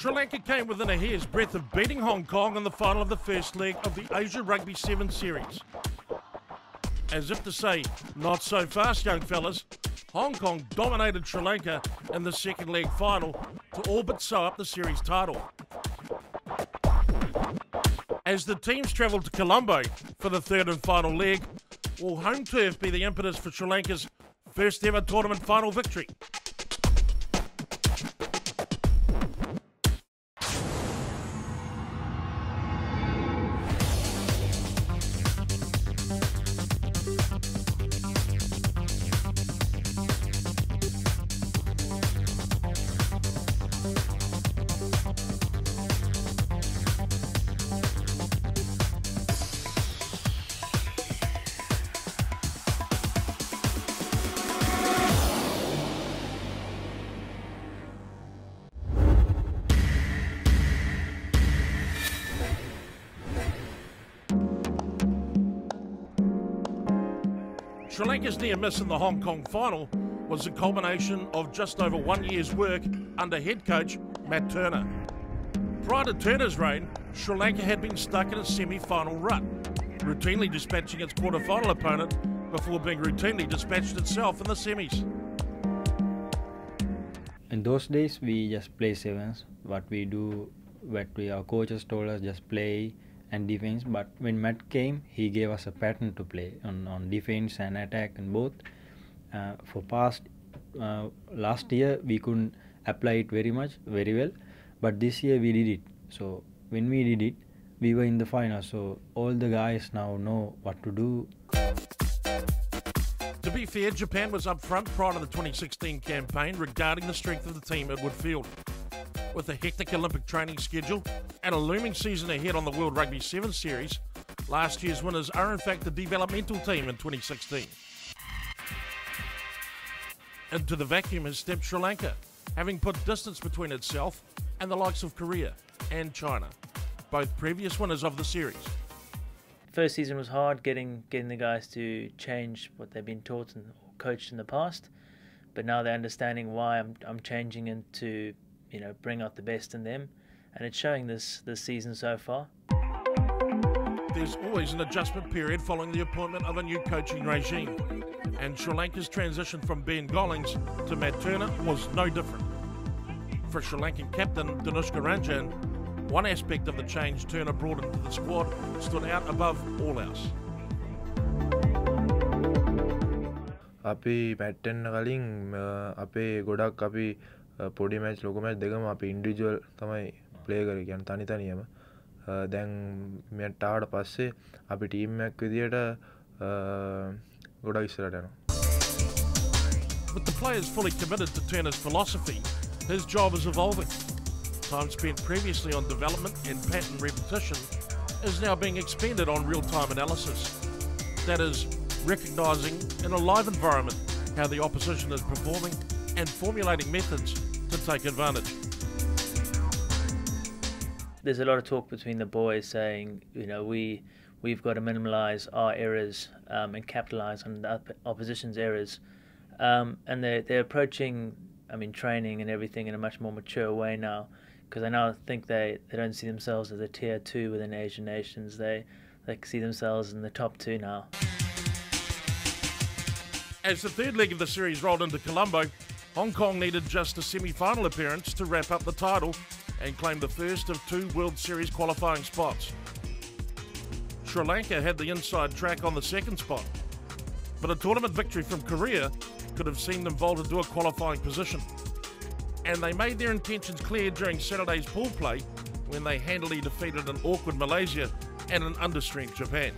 Sri Lanka came within a hair's breadth of beating Hong Kong in the final of the first leg of the Asia Rugby 7 series. As if to say, not so fast, young fellas, Hong Kong dominated Sri Lanka in the second leg final to all but sew up the series title. As the teams travelled to Colombo for the third and final leg, will home turf be the impetus for Sri Lanka's first ever tournament final victory? Sri Lanka's near miss in the Hong Kong final was the culmination of just over one year's work under head coach Matt Turner. Prior to Turner's reign, Sri Lanka had been stuck in a semi final rut, routinely dispatching its quarter final opponent before being routinely dispatched itself in the semis. In those days, we just play sevens. What we do, what we our coaches told us, just play and defense. But when Matt came, he gave us a pattern to play on, on defense and attack and both. Uh, for past uh, last year, we couldn't apply it very much, very well. But this year we did it. So when we did it, we were in the final. So all the guys now know what to do. To be fair, Japan was up front prior to the 2016 campaign regarding the strength of the team at Woodfield. With a hectic Olympic training schedule and a looming season ahead on the World Rugby 7 Series, last year's winners are in fact the developmental team in 2016. Into the vacuum has stepped Sri Lanka, having put distance between itself and the likes of Korea and China, both previous winners of the series. First season was hard getting getting the guys to change what they've been taught and coached in the past, but now they're understanding why I'm I'm changing and to you know bring out the best in them, and it's showing this this season so far. There's always an adjustment period following the appointment of a new coaching regime, and Sri Lanka's transition from Ben Gollings to Matt Turner was no different. For Sri Lankan captain Danushka Ranjan, one aspect of the change Turner brought into the squad stood out above all else. අපි පැට්ටෙන්න්න කලින් අපේ ගොඩක් අපි පොඩි match ලොක match දෙකම අපි ඉන්ඩිජුවල් තමයි ප්ලේ කර කියන්න තනිත නියම දැන් මෙටාවට පස්සේ අපි ටීම්මැක් විදියට ගොඩක් ඉස්සරට යනවා With the players fully committed to Turner's philosophy, his job is evolving. Time spent previously on development and pattern repetition is now being expended on real time analysis. That is, recognising in a live environment how the opposition is performing and formulating methods to take advantage. There's a lot of talk between the boys saying, you know, we we've got to minimise our errors um, and capitalise on the opposition's errors, um, and they're they're approaching, I mean, training and everything in a much more mature way now, because I now think they, they don't see themselves as a tier two within Asian nations. They they see themselves in the top two now. As the third leg of the series rolled into Colombo, Hong Kong needed just a semi final appearance to wrap up the title and claimed the first of two World Series qualifying spots. Sri Lanka had the inside track on the second spot, but a tournament victory from Korea could have seen them vault into a qualifying position. And they made their intentions clear during Saturday's pool play when they handily defeated an awkward Malaysia and an understrength Japan.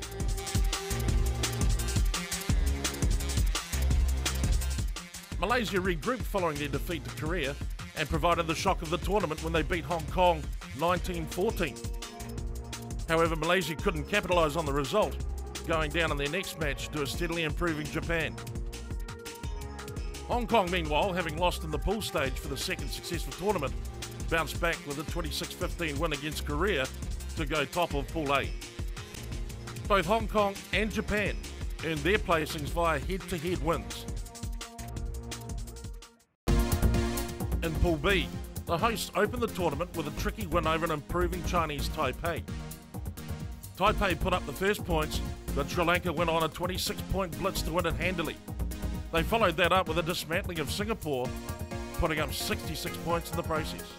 Malaysia regrouped following their defeat to Korea and provided the shock of the tournament when they beat Hong Kong 19 14. However, Malaysia couldn't capitalise on the result, going down in their next match to a steadily improving Japan. Hong Kong, meanwhile, having lost in the pool stage for the second successful tournament, bounced back with a 26 15 win against Korea to go top of Pool A. Both Hong Kong and Japan earned their placings via head to head wins. In Pool B, The hosts opened the tournament with a tricky win over an improving Chinese Taipei. Taipei put up the first points, but Sri Lanka went on a 26 point blitz to win it handily. They followed that up with a dismantling of Singapore, putting up 66 points in the process.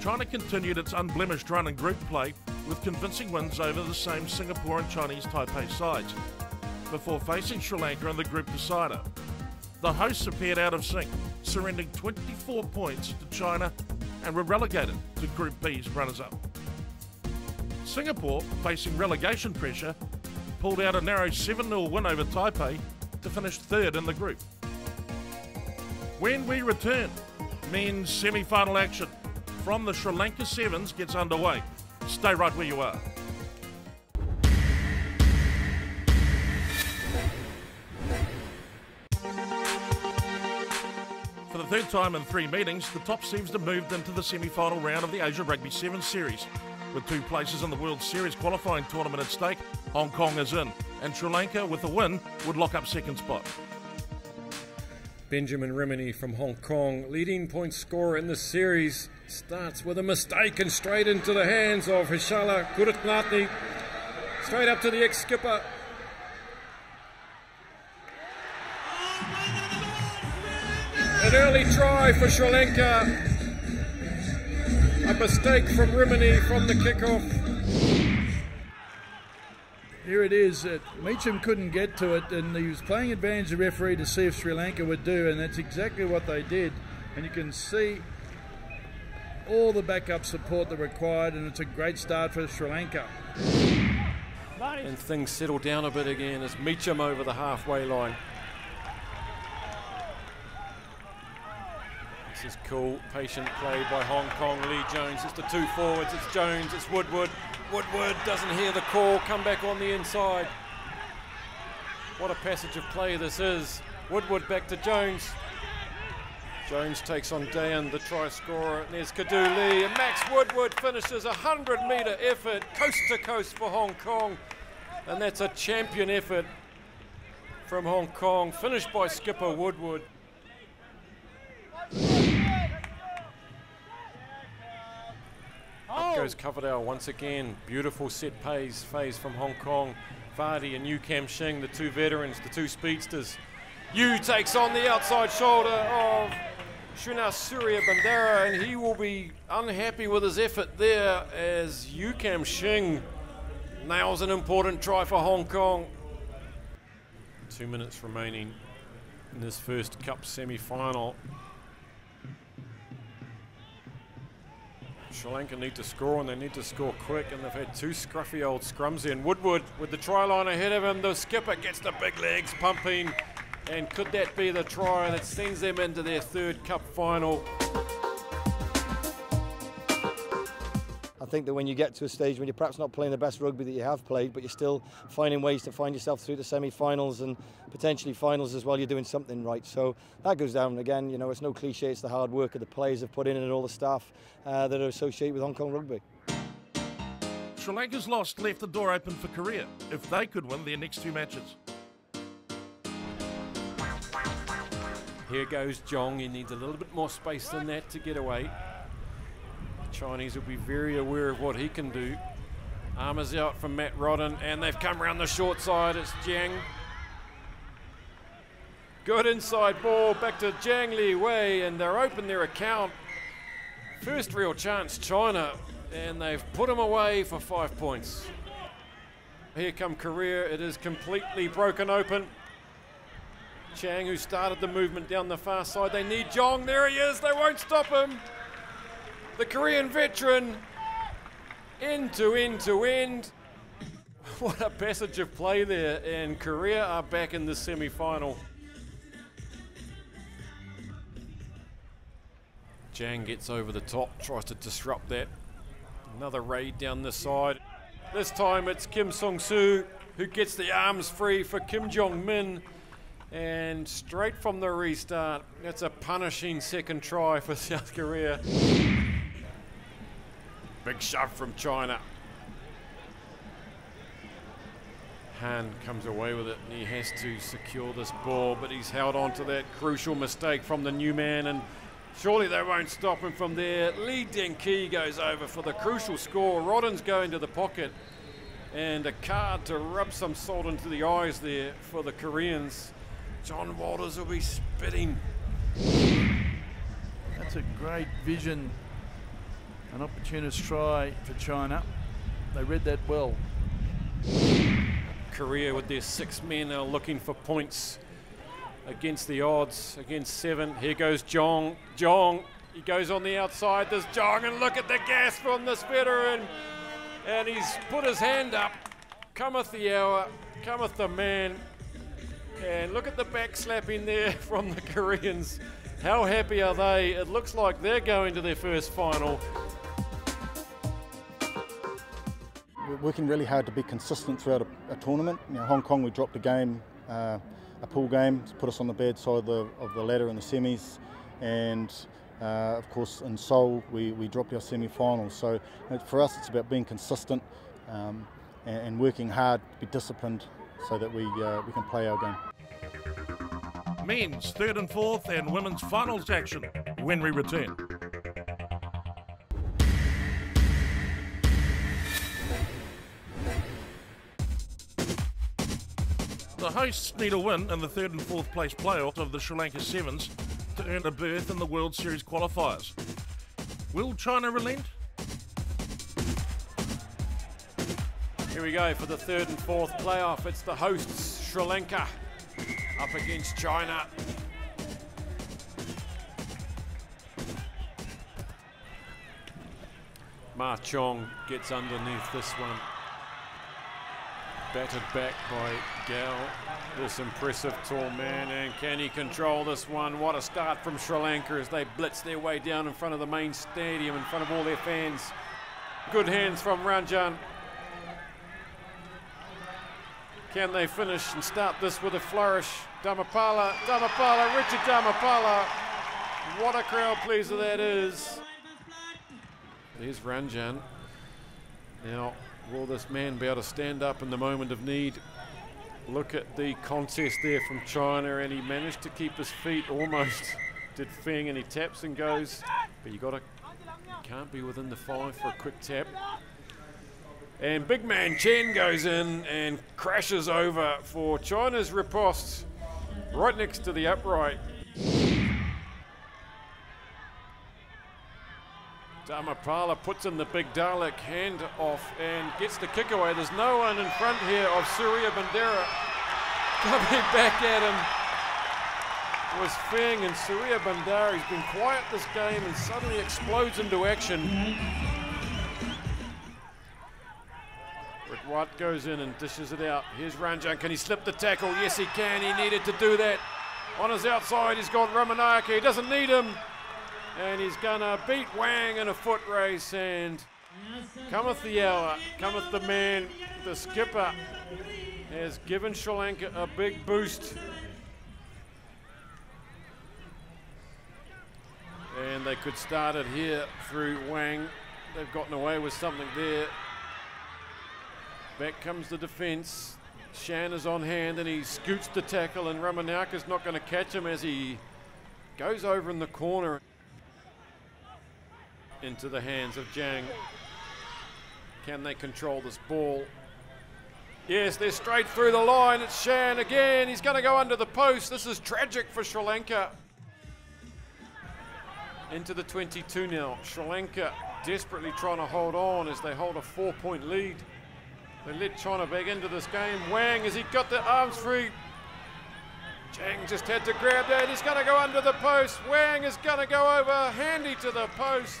China continued its unblemished run in group play with convincing wins over the same Singapore and Chinese Taipei sides, before facing Sri Lanka in the group decider. The hosts appeared out of sync, surrendering 24 points to China and were relegated to Group B's runners up. Singapore, facing relegation pressure, pulled out a narrow 7 0 win over Taipei to finish third in the group. When we return, men's semi final action from the Sri Lanka Sevens gets underway. Stay right where you are. The third time in three meetings, the top seems to moved into the semi final round of the Asia Rugby Sevens Series. With two places in the World Series qualifying tournament at stake, Hong Kong is in, and Sri Lanka, with a win, would lock up second spot. Benjamin Rimene from Hong Kong, leading point scorer in the series, starts with a mistake and straight into the hands of Hishala Guratnatni. Straight up to the ex skipper. An early try for Sri Lanka. A mistake from Rimene from the kickoff. Here it is. Uh, Meacham couldn't get to it, and he was playing advantage of referee to see if Sri Lanka would do, and that's exactly what they did. And you can see all the backup support that required, and it's a great start for Sri Lanka. And things settle down a bit again as Meacham over the halfway line. This is cool, patient play by Hong Kong. Lee Jones, it's the two forwards, it's Jones, it's Woodward. Woodward doesn't hear the call, come back on the inside. What a passage of play this is. Woodward back to Jones. Jones takes on Dayan, the try scorer. And there's Cado Lee. And Max Woodward finishes a 100 metre effort, coast to coast for Hong Kong. And that's a champion effort from Hong Kong, finished by skipper Woodward. Up goes Coverdale once again. Beautiful set pace phase from Hong Kong. Varty and Yu Kam Shing, the two veterans, the two speedsters. Yu takes on the outside shoulder of Shrinath Surya Bandera, and he will be unhappy with his effort there as Yu Kam Shing nails an important try for Hong Kong. Two minutes remaining in this first Cup semi Sri Lanka need to score and they need to score quick and they've had two scruffy old scrums here. And Woodward with the try line ahead of him, the skipper gets the big legs pumping and could that be the try that sends them into their third cup final? I think that when you get to a stage when you're perhaps not playing the best rugby that you have played, but you're still finding ways to find yourself through the semi-finals and potentially finals as well, you're doing something right. So that goes down again. You know, it's no cliche. It's the hard work that the players have put in and all the staff uh, that are associated with Hong Kong rugby. Sri Lanka's loss left the door open for Korea if they could win their next two matches. Here goes Jong. He needs a little bit more space than that to get away. Chinese will be very aware of what he can do. Arm is out from Matt Rodden, and they've come around the short side. It's Jiang. Good inside ball back to Jiang Li Wei, and they're open their account. First real chance, China, and they've put him away for five points. Here come Korea. It is completely broken open. Chang, who started the movement down the far side. They need Jong. There he is. They won't stop him the Korean veteran end to end to end. What a passage of play there, and Korea are back in the semi final. Jang gets over the top, tries to disrupt that. Another raid down the side. This time it's Kim Sung Soo who gets the arms free for Kim Jong Min. And straight from the restart, that's a punishing second try for South Korea. Big shove from China. Han comes away with it and he has to secure this ball, but he's held on to that crucial mistake from the new man and Surely they won't stop him from there. Lee Denki goes over for the crucial score. Rodden's going to the pocket. And a card to rub some salt into the eyes there for the Koreans. John Walters will be spitting. That's a great vision. An opportunist try for China. They read that well. Korea with their six men are looking for points against the odds, against seven. Here goes Jong. Jong, he goes on the outside. There's Jong, and look at the gas from this veteran. And he's put his hand up. Cometh the hour, cometh the man. And look at the back slapping there from the Koreans. How happy are they? It looks like they're going to their first final. We're working really hard to be consistent throughout a, a tournament. You know, Hong Kong, we dropped a game, uh, a pool game, put us on the bad side of the, of the ladder in the semis, and uh, of course in Seoul we, we dropped our semi-finals. So you know, for us, it's about being consistent um, and, and, working hard, to be disciplined, so that we uh, we can play our game. Men's third and fourth, and women's finals action when we return. The hosts need a win in the third and fourth place playoff of the Sri Lanka Sevens to earn a berth in the World Series qualifiers. Will China relent? Here we go for the third and fourth playoff. It's the hosts, Sri Lanka, up against China. Ma Chong gets underneath this one batted back by Gal, this impressive tall man, and can he control this one? What a start from Sri Lanka as they blitz their way down in front of the main stadium, in front of all their fans. Good hands from Ranjan. Can they finish and start this with a flourish? Dharmapala, Dharmapala, Richard Dharmapala. What a crowd pleaser that is. There's Ranjan. Now, Will this man be able to stand up in the moment of need? Look at the contest there from China, and he managed to keep his feet almost. Did Feng, and he taps and goes, but you got to can't be within the five for a quick tap. And big man Chen goes in and crashes over for China's riposte right next to the upright. Dharmapala puts in the big Dalek hand off and gets the kick away. There's no one in front here of Surya Bandera. Coming back at him was Feng and Surya Bandera. He's been quiet this game and suddenly explodes into action. Rick White goes in and dishes it out. Here's Ranjan. Can he slip the tackle? Yes, he can. He needed to do that. On his outside, he's got Ramanayake. He doesn't need him and he's gonna beat Wang in a foot race and cometh the hour, cometh the man, the skipper has given Sri Lanka a big boost. And they could start it here through Wang. They've gotten away with something there. Back comes the defence. Shan is on hand and he scoots the tackle and Ramanaka's not going to catch him as he goes over in the corner into the hands of Jang. Can they control this ball? Yes, they're straight through the line. It's Shan again. He's going to go under the post. This is tragic for Sri Lanka. Into the 22 now. Sri Lanka desperately trying to hold on as they hold a four point lead. They let China back into this game. Wang, has he got the arms free? Jang just had to grab that. He's going to go under the post. Wang is going to go over handy to the post.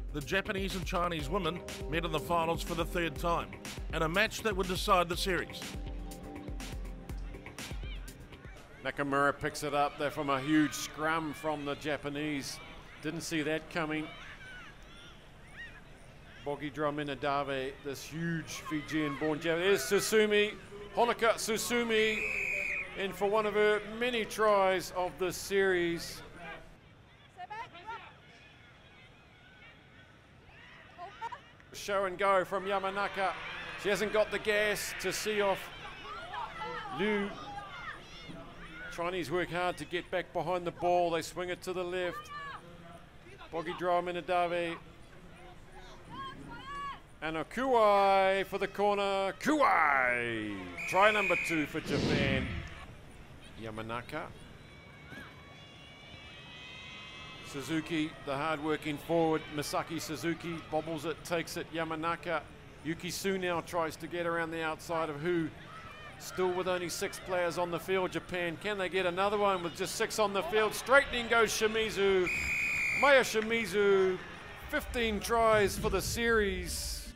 the Japanese and Chinese women met in the finals for the third time, and a match that would decide the series. Nakamura picks it up there from a huge scrum from the Japanese. Didn't see that coming. Bogidra Minadave, this huge Fijian-born Japanese. There's Tsutsumi, Honoka Tsutsumi, in for one of her many tries of this series. Show and go from Yamanaka. She hasn't got the gas to see off Liu. Chinese work hard to get back behind the ball. They swing it to the left. Bogidra Minadave. And a Kuai for the corner. Kuai! Try number two for Japan. Yamanaka. Suzuki, the hard-working forward, Misaki Suzuki bobbles it, takes it, Yamanaka. Yuki Su now tries to get around the outside of who. Still with only six players on the field, Japan. Can they get another one with just six on the field? Straightening goes Shimizu. Maya Shimizu, 15 tries for the series.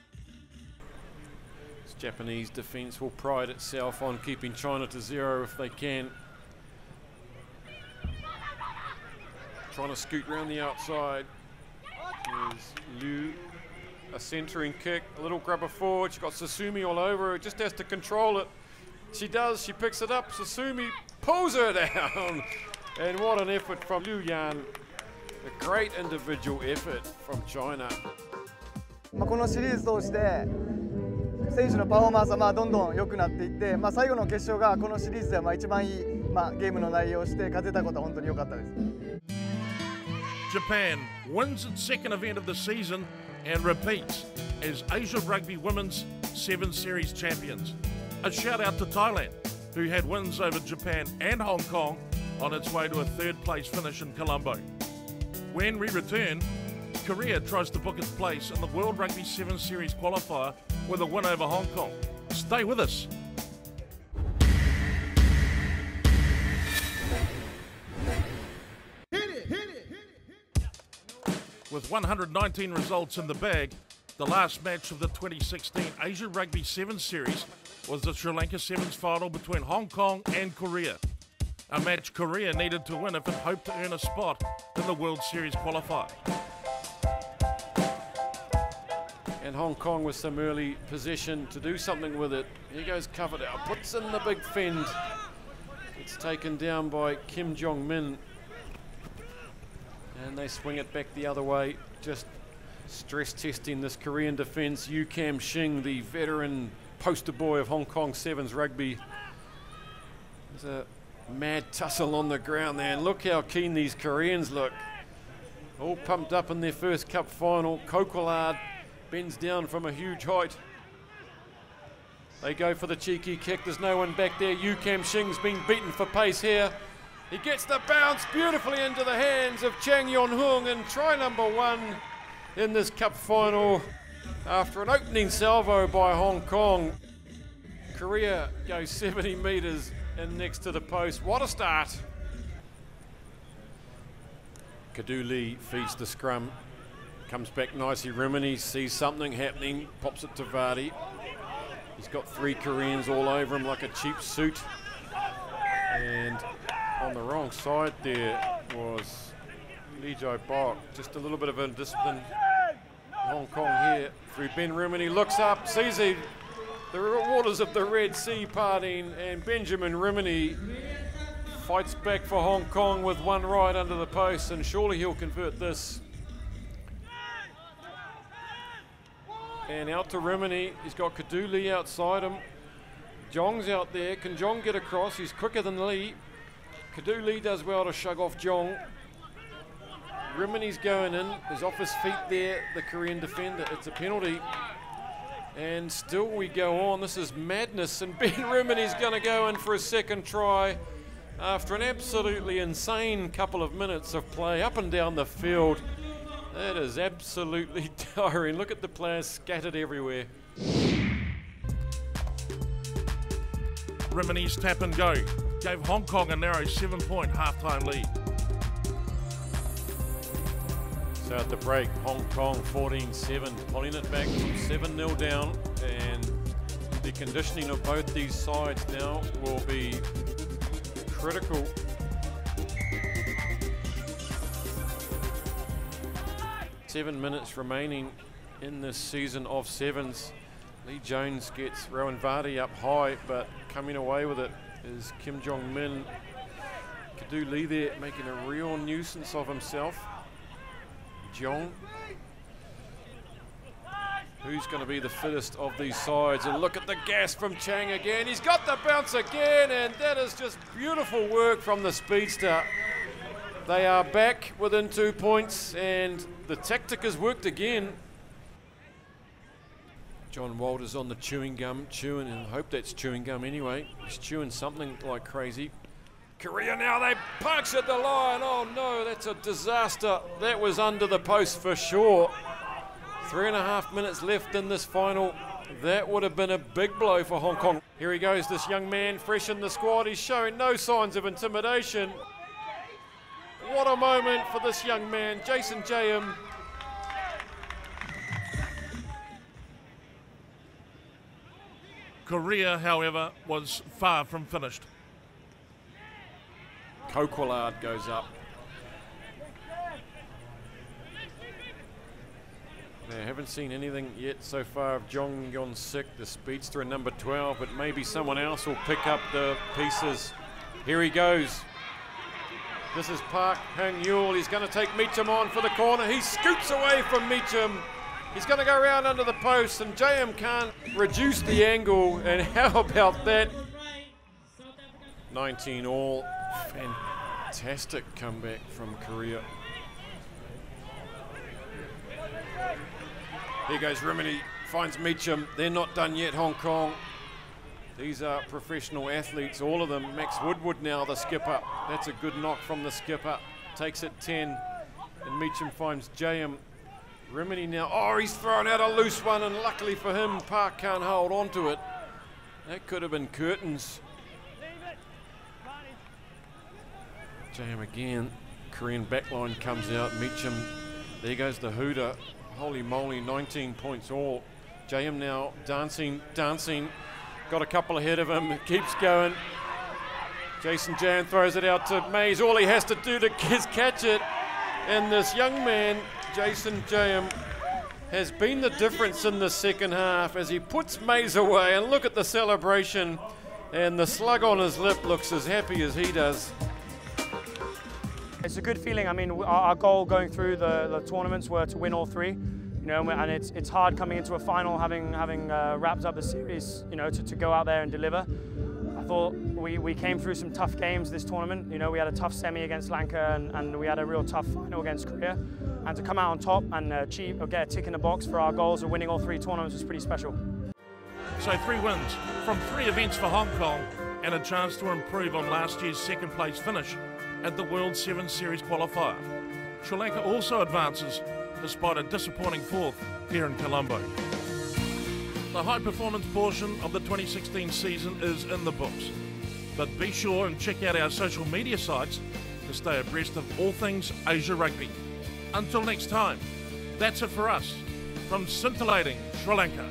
This Japanese defence will pride itself on keeping China to zero if they can. Trying to scoot around the outside. There's Liu. A centering kick, a little grubber forward. She's got Susumi all over her. Just has to control it. She does. She picks it up. Susumi pulls her down. And what an effort from Liu Yan. A great individual effort from China. まあこのシリーズ通して選手のパフォーマンスはまあどんどん良くなっていって、まあ、最後の決勝がこのシリーズではまあ一番いい、まあ、ゲームの内容をして勝てたことは本当に良かったです。Japan wins its second event of the season and repeats as Asia Rugby Women's Seven Series champions. A shout out to Thailand, who had wins over Japan and Hong Kong on its way to a third place finish in Colombo. When we return, Korea tries to book its place in the World Rugby 7 Series qualifier with a win over Hong Kong. Stay with us. With 119 results in the bag, the last match of the 2016 Asia Rugby 7 Series was the Sri Lanka Sevens final between Hong Kong and Korea. A match Korea needed to win if it hoped to earn a spot in the World Series qualifier. And Hong Kong with some early possession to do something with it. Here goes Coverdale, puts in the big fend. It's taken down by Kim Jong Min. And they swing it back the other way, just stress testing this Korean defence. Yu Kam Shing, the veteran poster boy of Hong Kong Sevens rugby. There's a mad tussle on the ground there, and look how keen these Koreans look. All pumped up in their first cup final. Kokolard bends down from a huge height. They go for the cheeky kick. There's no one back there. Yu Kam Shing's been beaten for pace here. He gets the bounce beautifully into the hands of Chang Yon Hung and try number one in this cup final after an opening salvo by Hong Kong. Korea goes 70 metres and next to the post. What a start! Cado Lee feeds the scrum, comes back nicely. Rimene sees something happening, pops it to Varty. He's got three Koreans all over him like a cheap suit. And on the wrong side there was Lee Jo Bok. Just a little bit of indiscipline. Hong Kong here through Ben Rimene looks up, sees the, the waters of the Red Sea parting, and Benjamin Rimene fights back for Hong Kong with one right under the post, and surely he'll convert this. And out to Rimene, he's got Cado Lee outside him. Jong's out there. Can Jong get across? He's quicker than Lee. Cado Lee does well to shug off Jong. Rimene's going in. He's off his feet there, the Korean defender. It's a penalty. And still we go on. This is madness. And Ben Rimene's going to go in for a second try after an absolutely insane couple of minutes of play up and down the field. That is absolutely tiring. Look at the players scattered everywhere. Rimene's tap and go gave Hong Kong a narrow seven point halftime lead. So at the break, Hong Kong 14 7, pulling it back from 7 0 down. And the conditioning of both these sides now will be critical. Seven minutes remaining in this season of sevens. Lee Jones gets Rowan Varty up high, but coming away with it is Kim Jong Min. Cado Lee there making a real nuisance of himself. Jong. Who's going to be the fittest of these sides? And look at the gas from Chang again. He's got the bounce again, and that is just beautiful work from the speedster. They are back within two points, and the tactic has worked again. John Walters on the chewing gum, chewing, and hope that's chewing gum anyway. He's chewing something like crazy. Korea now, they punctured the line. Oh no, that's a disaster. That was under the post for sure. Three and a half minutes left in this final. That would have been a big blow for Hong Kong. Here he goes, this young man, fresh in the squad. He's showing no signs of intimidation. What a moment for this young man, Jason Jayam. Korea, however, was far from finished. Coquillard goes up. They haven't seen anything yet so far of Jong Yon Sik, the speedster in number 12, but maybe someone else will pick up the pieces. Here he goes. This is Park Hang Yul. He's going to take Meacham on for the corner. He scoots away from Meacham. He's going to go around under the post, and JM can't reduce the angle. And how about that? 19 all. Fantastic comeback from Korea. Here goes Rimene, finds Meacham. They're not done yet, Hong Kong. These are professional athletes, all of them. Max Woodward now, the skipper. That's a good knock from the skipper. Takes it 10. And Meacham finds JM. Rimene now. Oh, he's thrown out a loose one, and luckily for him, Park can't hold on to it. That could have been curtains. JM again. Korean backline comes out. Meacham. There goes the Hooter. Holy moly, 19 points all. JM now dancing, dancing. Got a couple ahead of him. Keeps going. Jason Jan throws it out to Mays. All he has to do to catch it. And this young man, Jason Jam, has been the difference in the second half as he puts Mays away. And look at the celebration. And the slug on his lip looks as happy as he does. It's a good feeling. I mean, our, goal going through the, the tournaments were to win all three. You know, and it's it's hard coming into a final, having having uh, wrapped up the series. You know, to, to go out there and deliver. Thought we, we came through some tough games this tournament. You know, we had a tough semi against Lanka and, and we had a real tough final against Korea. And to come out on top and uh, achieve or get a tick in the box for our goals of winning all three tournaments was pretty special. So three wins from three events for Hong Kong and a chance to improve on last year's second place finish at the World 7 Series qualifier. Sri Lanka also advances despite a disappointing fourth here in Colombo. The high performance portion of the 2016 season is in the books, but be sure and check out our social media sites to stay abreast of all things Asia Rugby. Until next time, that's it for us from scintillating Sri Lanka.